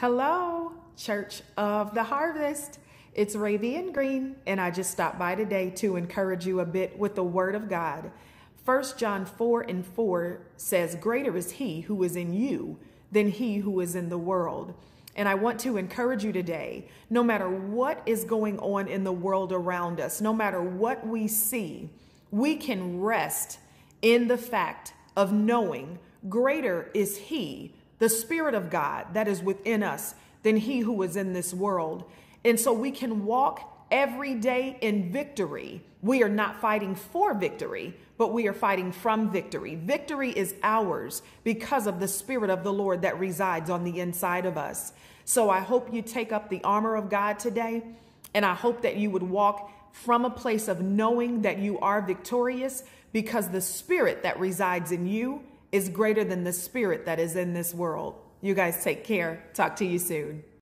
Hello, Church of the Harvest. It's Ravion Green, and I just stopped by today to encourage you a bit with the Word of God. 1 John 4 and 4 says, Greater is He who is in you than He who is in the world. And I want to encourage you today no matter what is going on in the world around us, no matter what we see, we can rest in the fact of knowing greater is He the Spirit of God that is within us than he who is in this world. And so we can walk every day in victory. We are not fighting for victory, but we are fighting from victory. Victory is ours because of the Spirit of the Lord that resides on the inside of us. So I hope you take up the armor of God today, and I hope that you would walk from a place of knowing that you are victorious because the Spirit that resides in you is greater than the spirit that is in this world. You guys take care. Talk to you soon.